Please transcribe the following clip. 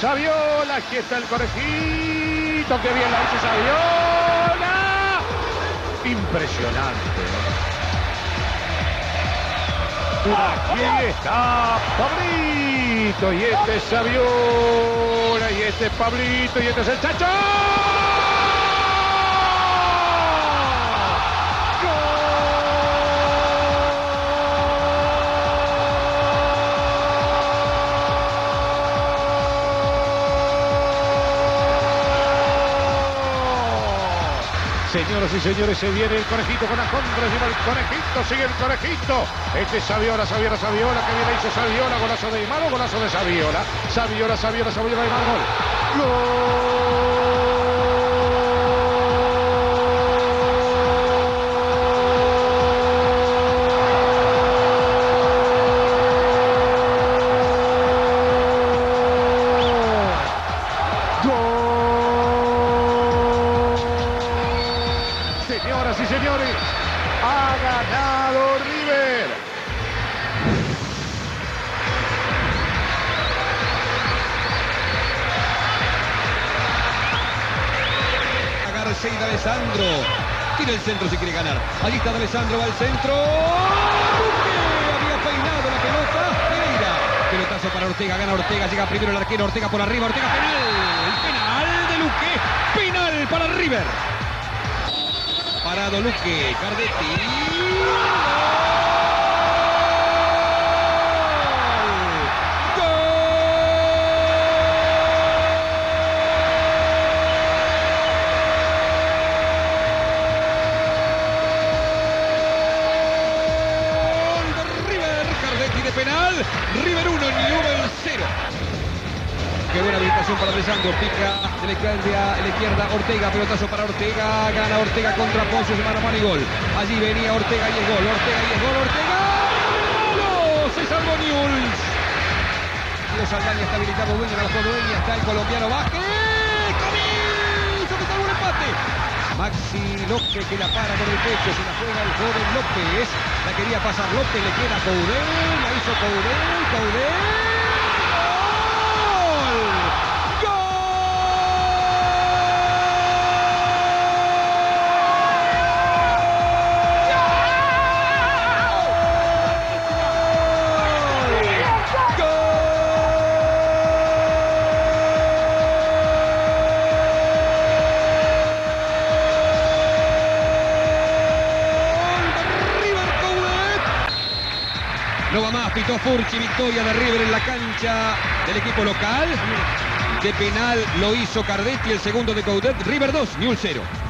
Saviola, aquí está el conejito, que bien la hizo Saviola. Impresionante. Aquí está Pablito, y este es Saviola, y este es Pablito, y este es el Chacho. Señoras y señores, se viene el conejito con la contra, encima el conejito, sigue el conejito. Este es Saviola, Saviola, Saviola, que viene hizo Saviola, golazo de Aymar, golazo de Saviola. Saviola, Saviola, Saviola, Aymar, gol. ¡Gol! Señoras y señores, ha ganado River. García y de Alessandro. Tira el centro si quiere ganar. Allí está de Alessandro, va al centro. Había la pelota. Pereira. Pelotazo para Ortega, gana Ortega, llega primero el arquero, Ortega por arriba, Ortega penal. Penal de Luque. Penal para River. Parado Luque, Cardetti. Penal, River 1, Newell 0. Qué habilitación para Alessandro, pica de la izquierda, la izquierda Ortega, pelotazo para Ortega, gana Ortega contra mano a mano y gol. Allí venía Ortega y el gol, Ortega y el gol, Ortega. ¡No! Se salvó Newell's. Los Saldaña está habilitado, dueño, la dueña, está el colombiano Vázquez. ¡Comienzo que salvó el empate! Maxi López que la para con el pecho, se la juega el joven López. La quería pasar López, le queda Coudel, la hizo Coudel. No va más, pitó Furchi, victoria de River en la cancha del equipo local. De penal lo hizo Cardetti, el segundo de Coudet. River 2, Newell 0.